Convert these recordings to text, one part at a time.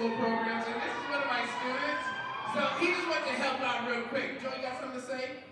school programs, and this is one of my students. So he just wanted to help out real quick. Joe, you got something to say?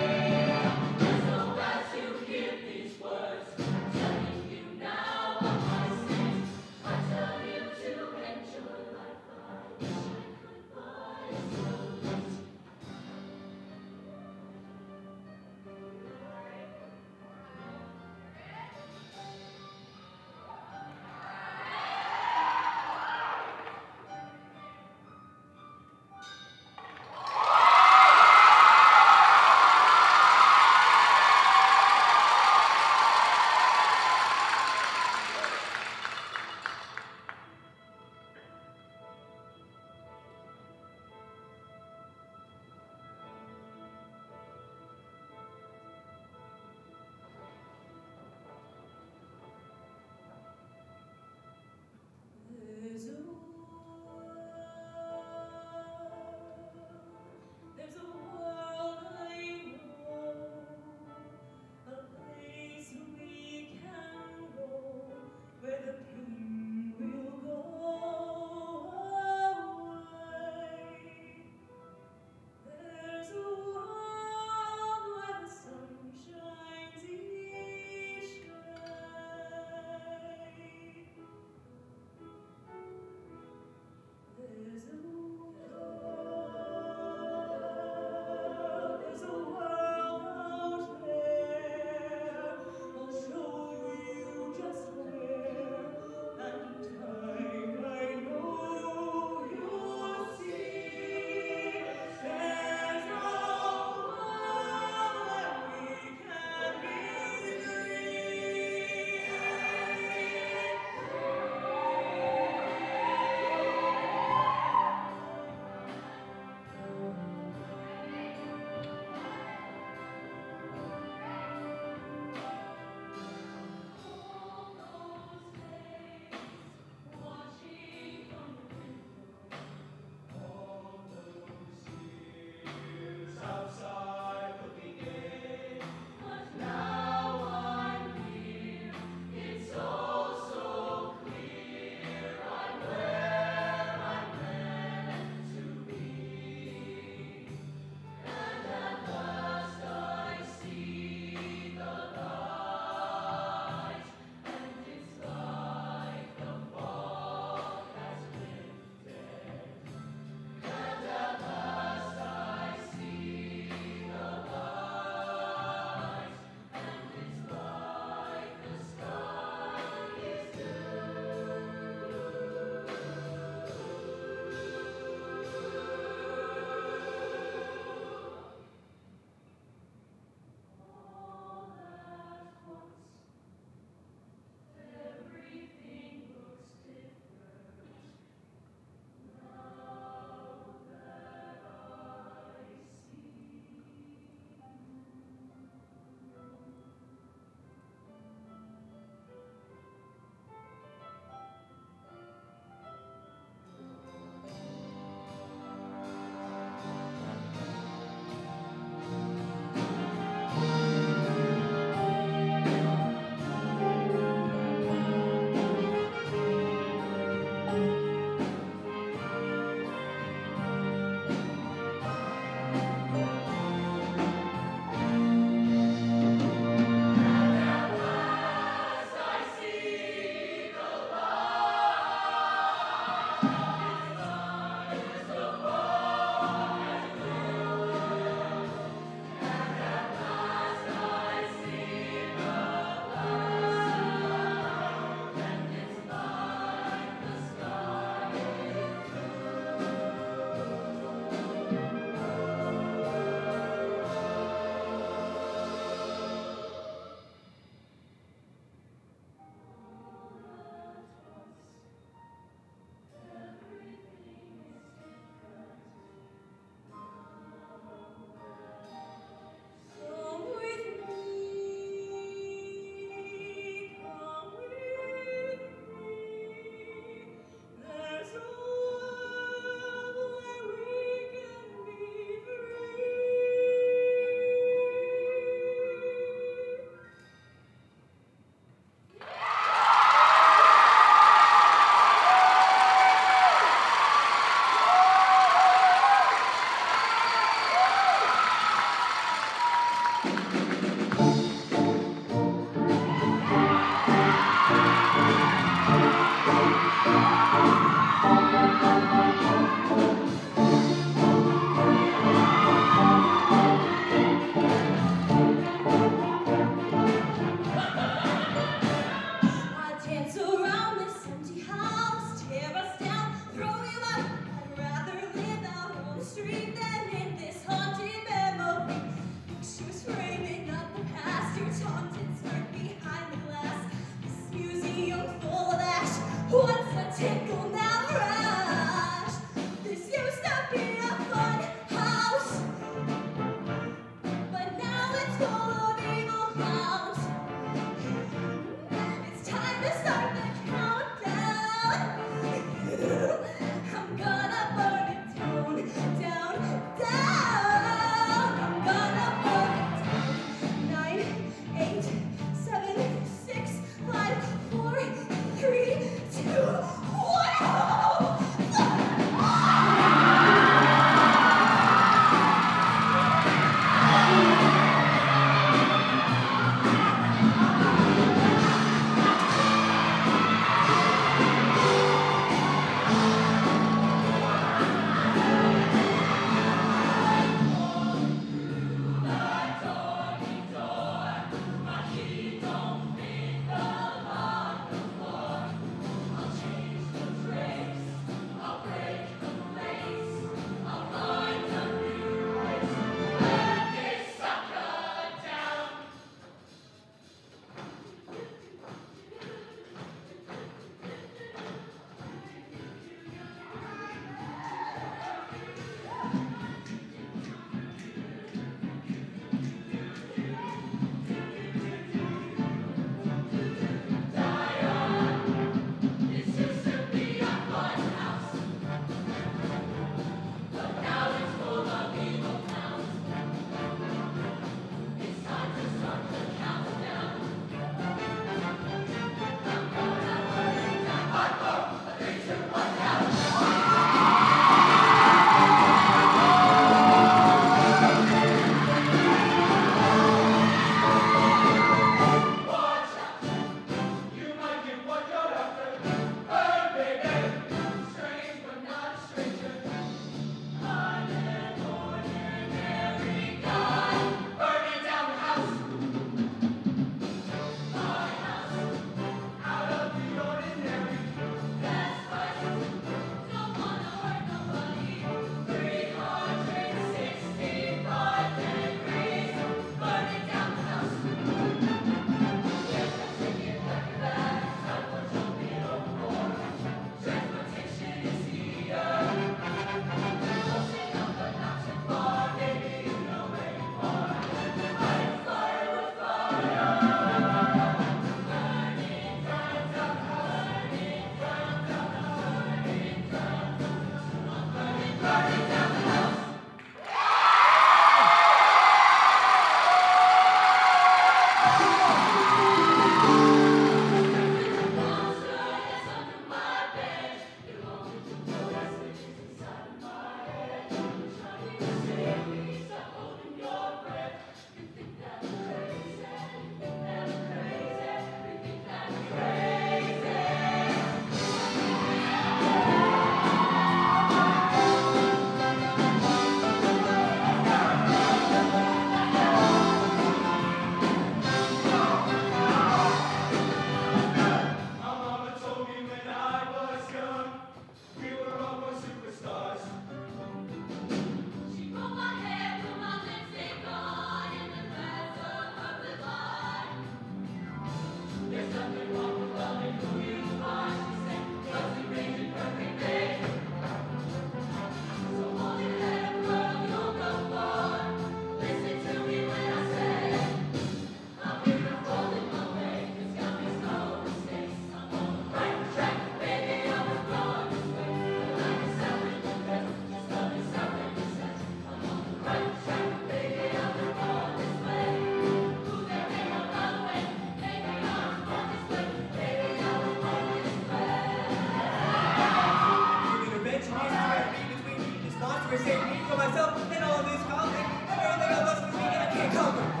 coming.